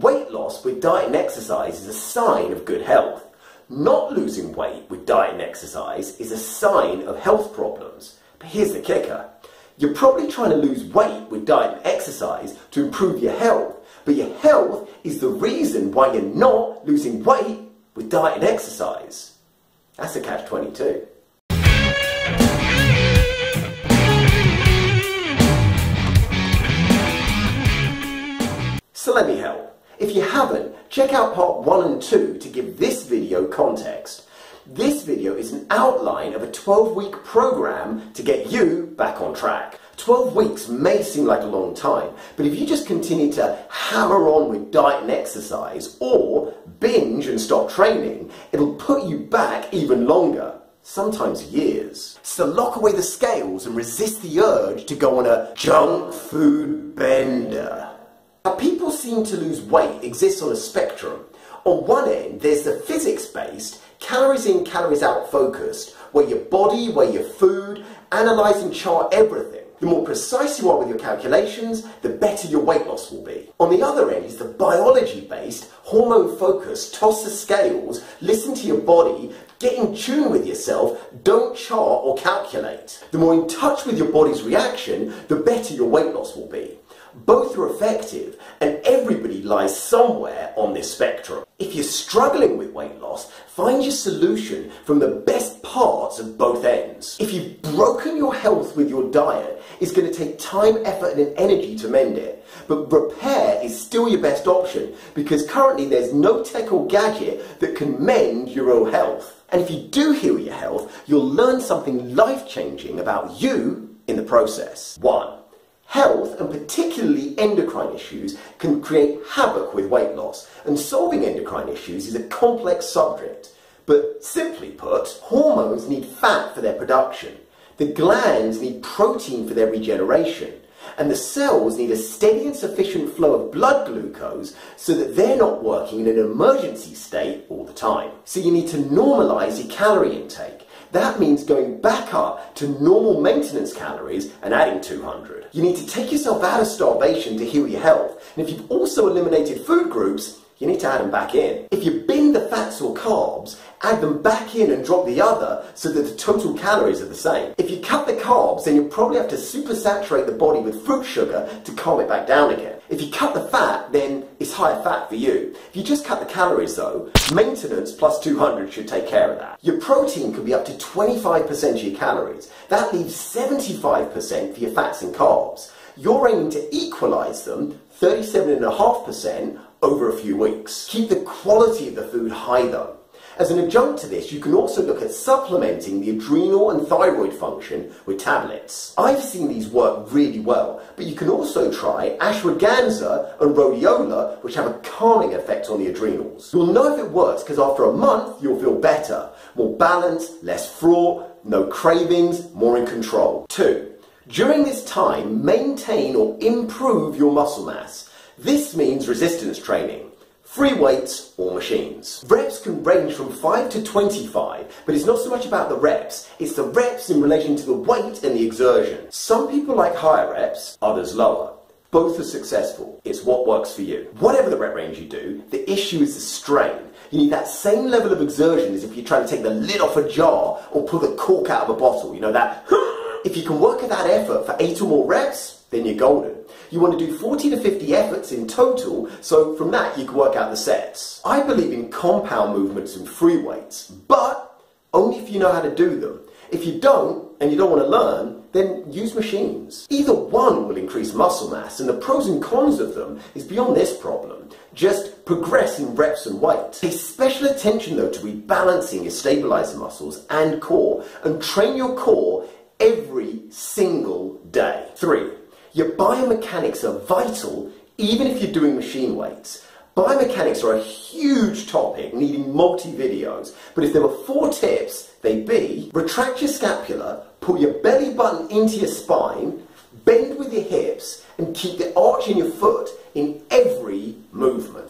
Weight loss with diet and exercise is a sign of good health. Not losing weight with diet and exercise is a sign of health problems. But here's the kicker. You're probably trying to lose weight with diet and exercise to improve your health, but your health is the reason why you're not losing weight with diet and exercise. That's a catch-22. So let me help. If you haven't, check out part 1 and 2 to give this video context. This video is an outline of a 12-week program to get you back on track. 12 weeks may seem like a long time, but if you just continue to hammer on with diet and exercise, or binge and stop training, it'll put you back even longer sometimes years. So lock away the scales and resist the urge to go on a junk food bender. How people seem to lose weight exists on a spectrum. On one end, there's the physics-based, calories in, calories out focused, where your body, where your food, analyze and chart everything. The more precise you are with your calculations, the better your weight loss will be. On the other end is the biology-based, hormone-focused, toss the scales, listen to your body, get in tune with yourself, don't chart or calculate. The more in touch with your body's reaction, the better your weight loss will be. Both are effective, and everybody lies somewhere on this spectrum. If you're struggling with weight loss, find your solution from the best parts of both ends. If you've broken your health with your diet, it's going to take time, effort, and energy to mend it. But repair is still your best option because currently there's no tech or gadget that can mend your ill health. And if you do heal your health, you'll learn something life changing about you in the process. 1. Health, and particularly endocrine issues, can create havoc with weight loss, and solving endocrine issues is a complex subject. But simply put, hormones need fat for their production, the glands need protein for their regeneration, and the cells need a steady and sufficient flow of blood glucose so that they're not working in an emergency state all the time. So you need to normalize your calorie intake. That means going back up to normal maintenance calories and adding 200. You need to take yourself out of starvation to heal your health. And if you've also eliminated food groups, you need to add them back in. If you the fats or carbs, add them back in and drop the other so that the total calories are the same. If you cut the carbs, then you'll probably have to supersaturate the body with fruit sugar to calm it back down again. If you cut the fat, then it's higher fat for you. If you just cut the calories though, maintenance plus 200 should take care of that. Your protein could be up to 25% of your calories. That leaves 75% for your fats and carbs. You're aiming to equalize them 37.5% over a few weeks. Keep the quality of the food high though. As an adjunct to this, you can also look at supplementing the adrenal and thyroid function with tablets. I've seen these work really well, but you can also try ashwagandha and rhodiola, which have a calming effect on the adrenals. You'll know if it works because after a month, you'll feel better, more balanced, less fraught, no cravings, more in control. 2. During this time, maintain or improve your muscle mass. This means resistance training, free weights or machines. Reps can range from 5 to 25, but it's not so much about the reps, it's the reps in relation to the weight and the exertion. Some people like higher reps, others lower. Both are successful. It's what works for you. Whatever the rep range you do, the issue is the strain. You need that same level of exertion as if you're trying to take the lid off a jar or pull the cork out of a bottle. You know that? If you can work at that effort for 8 or more reps, then you're golden. You want to do 40 to 50 efforts in total, so from that you can work out the sets. I believe in compound movements and free weights, but only if you know how to do them. If you don't, and you don't want to learn, then use machines. Either one will increase muscle mass, and the pros and cons of them is beyond this problem. Just progress in reps and weight. Pay special attention though to rebalancing your stabilizer muscles and core, and train your core every single day. Three, your biomechanics are vital even if you're doing machine weights. Biomechanics are a huge topic needing multi-videos, but if there were four tips, they'd be retract your scapula, pull your belly button into your spine, bend with your hips, and keep the arch in your foot in every movement.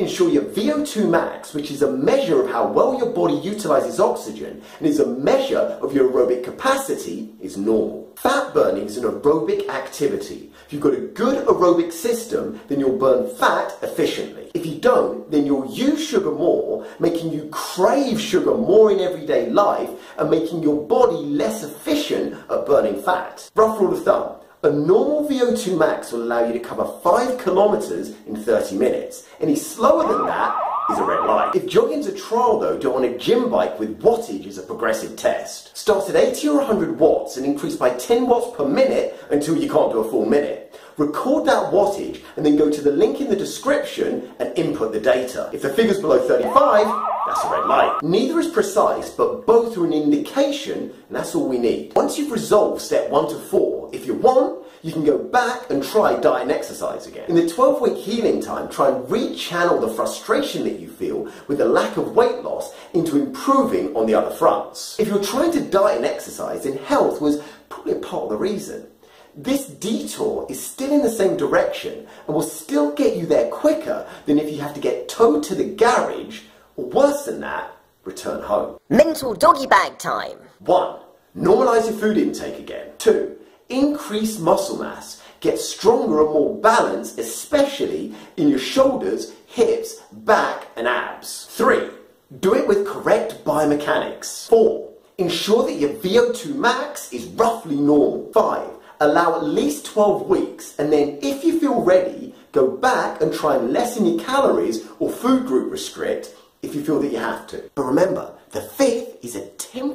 Ensure your VO2 max, which is a measure of how well your body utilizes oxygen and is a measure of your aerobic capacity, is normal. Fat burning is an aerobic activity. If you've got a good aerobic system, then you'll burn fat efficiently. If you don't, then you'll use sugar more, making you crave sugar more in everyday life and making your body less efficient at burning fat. Rough rule of thumb. A normal VO2 max will allow you to cover 5 kilometers in 30 minutes. Any slower than that is a red light. If jogging's a trial though, do it on a gym bike with wattage as a progressive test. Start at 80 or 100 watts and increase by 10 watts per minute until you can't do a full minute. Record that wattage and then go to the link in the description and input the data. If the figure's below 35, that's a red light. Neither is precise, but both are an indication, and that's all we need. Once you've resolved step 1 to 4, if you want, you can go back and try diet and exercise again. In the 12 week healing time, try and rechannel the frustration that you feel with the lack of weight loss into improving on the other fronts. If you're trying to diet and exercise, then health was probably a part of the reason. This detour is still in the same direction and will still get you there quicker than if you have to get towed to the garage or worse than that, return home. Mental doggy bag time. 1. Normalise your food intake again. 2. Increase muscle mass. Get stronger and more balanced, especially in your shoulders, hips, back and abs. 3. Do it with correct biomechanics. 4. Ensure that your VO2 max is roughly normal. 5. Allow at least 12 weeks and then if you feel ready, go back and try and lessen your calories or food group restrict if you feel that you have to. But remember, the a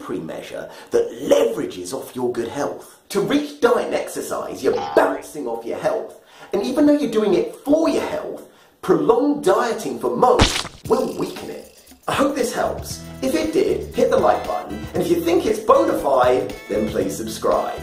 temporary measure that leverages off your good health. To reach diet and exercise, you're bouncing off your health. And even though you're doing it for your health, prolonged dieting for most will weaken it. I hope this helps. If it did, hit the like button. And if you think it's bona fide, then please subscribe.